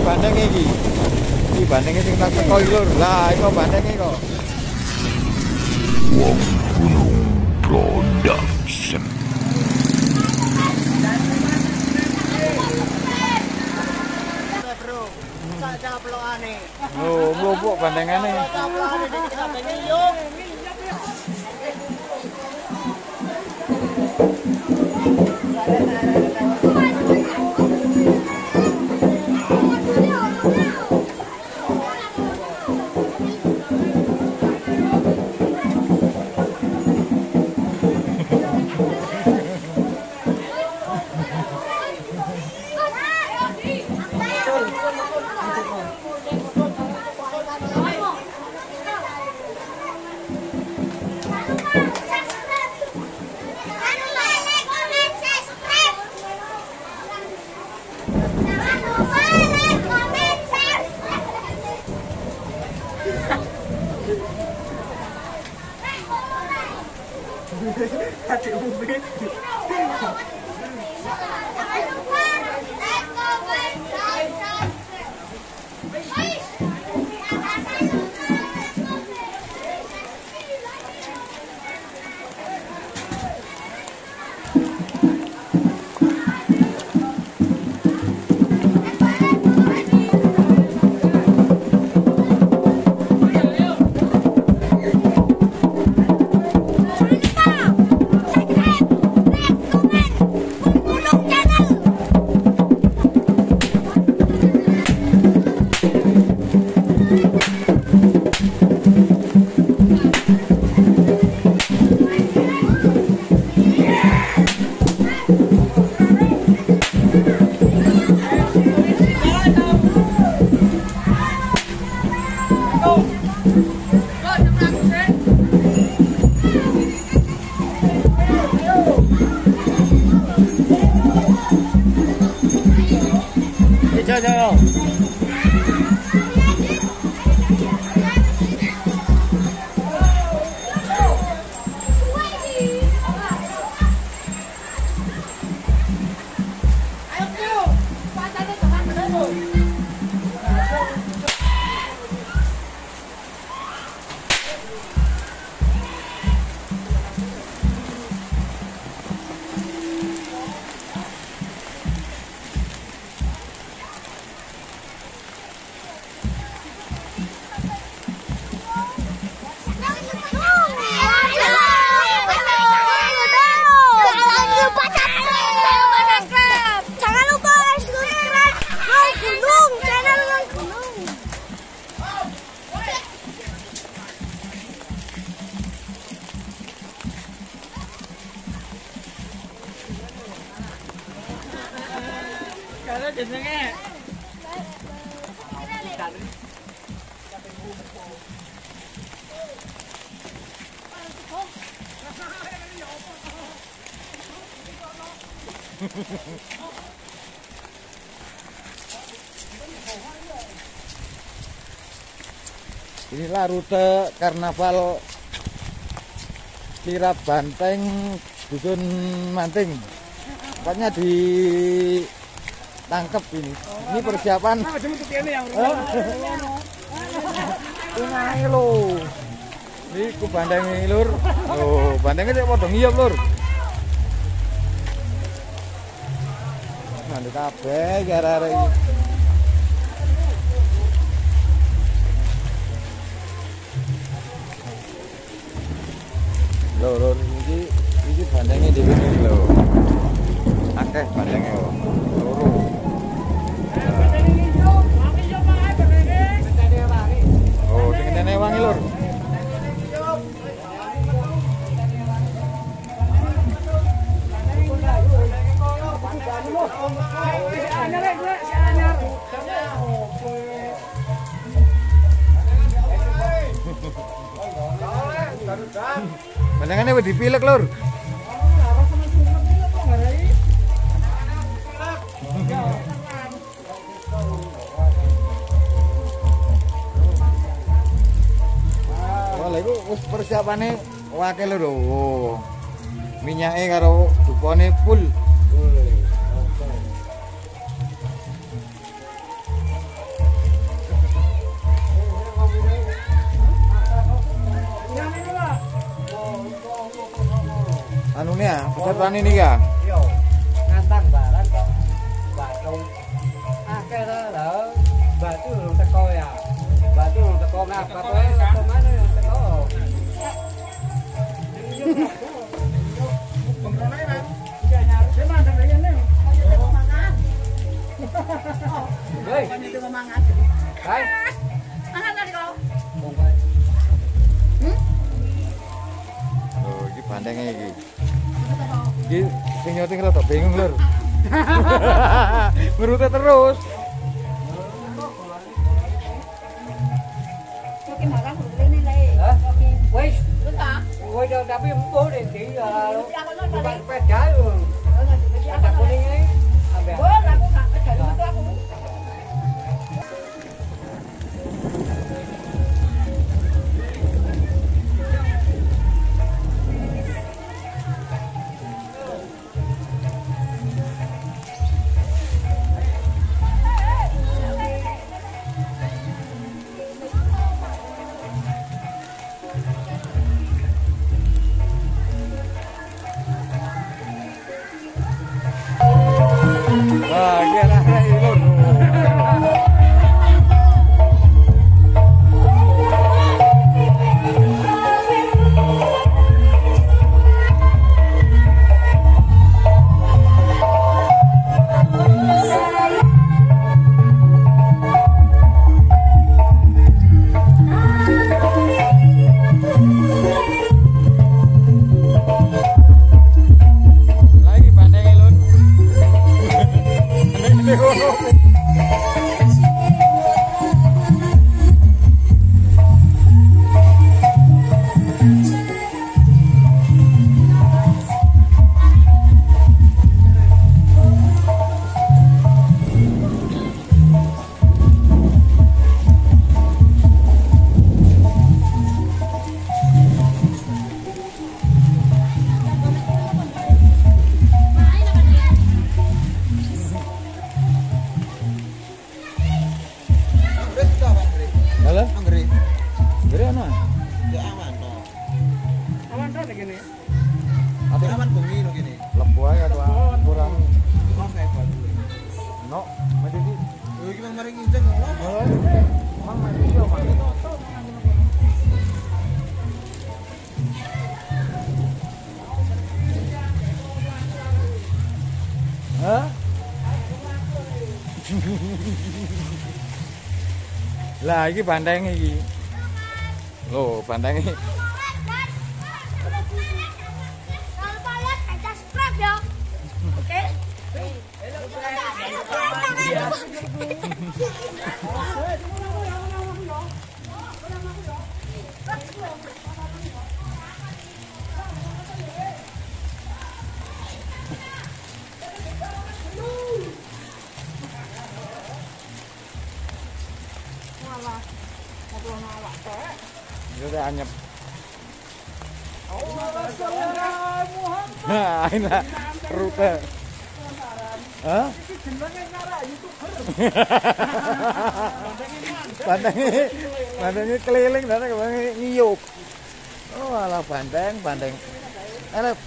iki. Iki bandenge sing tak teko iki lur. Lah, iku bandenge kok. Wong Gunung Production. Oh, mlupuk bandengane. Iki Inilah rute karnaval Kirap Banteng Dusun Manting. Tempatnya di tangkep ini. Ini persiapan. Ini lo. Ini ku bandeng ini lur. Oh, bandengnya cek padha ngiyep lur. Mandi kabeh gara-gara ini. Lho, lho, iki iki bandenge dhewe iki lho. Akeh bandenge kok. Panjangan ini Wah, lor. Wis persiapane wakil lho. Oh, minyake karo dupane full. Setan ini ya. Yo. Ngantang barang kok. Batu. Akeh lho. Batu lu teko ya. Batu lu teko ngapa kowe teko mana yang teko? Hei, hai. Oh, iki bandengnya iki. Iki sing nyoting rada bingung lur. Ngerute terus. Jauh tapi deh sih. Bukan sepeda lu. Wah, iki enak iki Lah iki bandeng iki. Loh, iki. Anyep. Nah, ini rute. Hah? Bandengnya, bandengnya keliling dan ngiyup. Oh, alah bandeng, bandeng. Elep.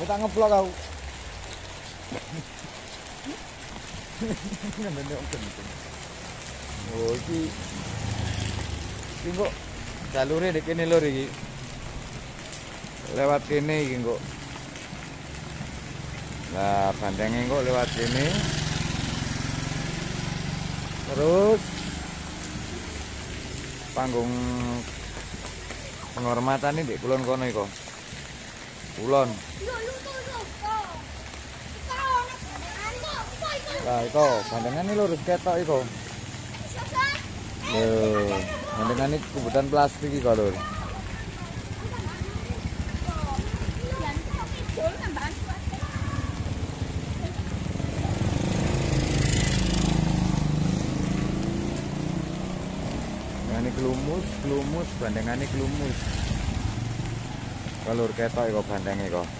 Kita ngeplok kau. Om kenceng. Oh, iki. Iki jalure di kene lur iki. Lewat kene iki kok. Lah bandengnya kok lewat kene. Terus panggung penghormatan ini di kulon kono iko. Kulon. Lah iko bandengan ini lurus ketok iko. Selesai. Mendingan ini kebutuhan plastik iki kalau. ini klumus, klumus, bandengane klumus. Kalur ketok kok bandengnya kok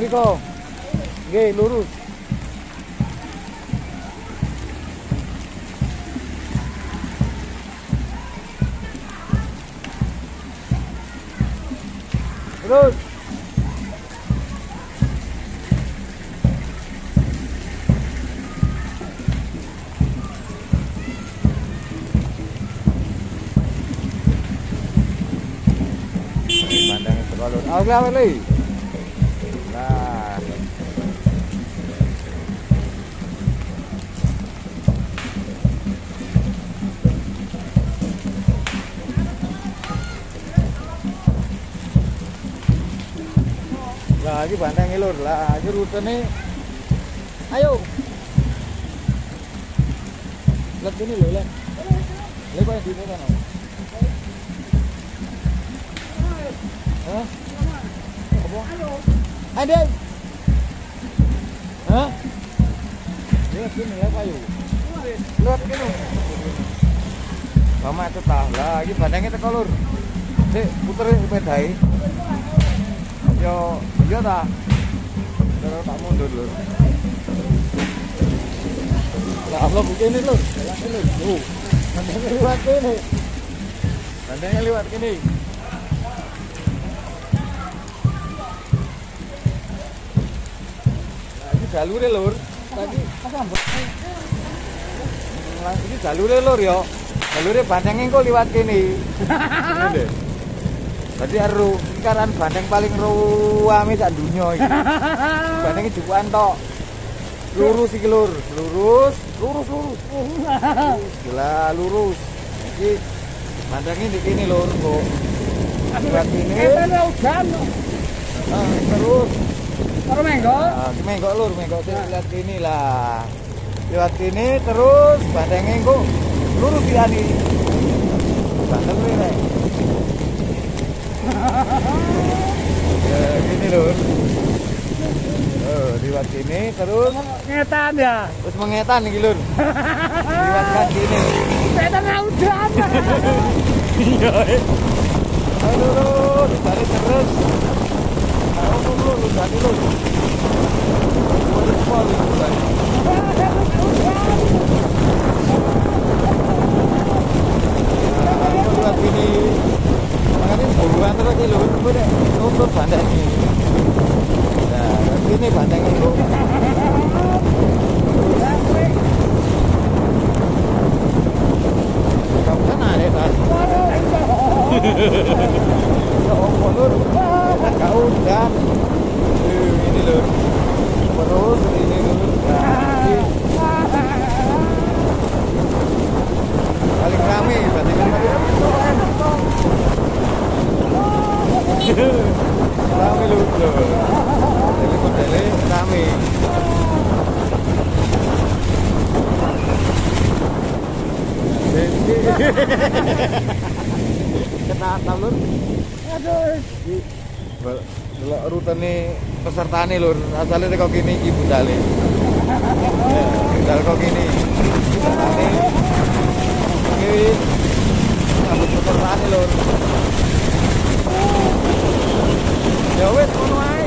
Mariko. Oke, lurus. Terus. Pandang terlalu. Awak lagi. Lagi bandang lur, lagi rute nih. Ayo. Lihat ini loh. Lihat kok yang di sana. Hah? Ada. Hah? Lihat sini ya kayu. Lihat ini. Mama tetah lagi bandangnya teko lur. Sik, puter sepedai. Yo, iya ta. Terus tak mundur lur. Lah Allah begini ini. Tuh. Bandangnya lewat sini. Bandangnya lewat sini. Nah, ini jalure lur. Tadi ini jalure lur yo. Jalure bandengnya kok liwat kene. Ini. Jadi aru iki kan bandeng paling ruame sak dunya iki. Bandengnya jupuan tok. Lurus iki lur, lurus, lurus, lurus. Lurus, Gila lurus. Iki bandengnya di kene lur kok. Liwat kene. Kita udan. Ah, terus Karo menggo. Ah, ki menggok lur, menggok sih lihat sini lah. Lewat sini terus bandengnya kok lurus diani. Bandeng ini nih. Ya, gini lur. Oh, lewat sini terus Ngetan ya. terus mengetan nih lur. Lewat kan sini. Kita udan. Iya. Aduh, lur, tarik terus. Ayo lur, lur, tadi lur. Boleh semua lur, tadi. Aku lihat ini makanya buruan terus ini lho gue deh nuntut bandeng ini nah ini bandeng itu kamu kan ada kan ya Allah lur kan kau dan ini lur terus ini lur nah ini paling rame berarti kan? Rame lu jadi modelnya rame. Kena talur Aduh delok rutene pesertane ini asale teko kene iki budale budal kok kene. Pesertane iki aku pesertane lho. Ya wis ngono ae.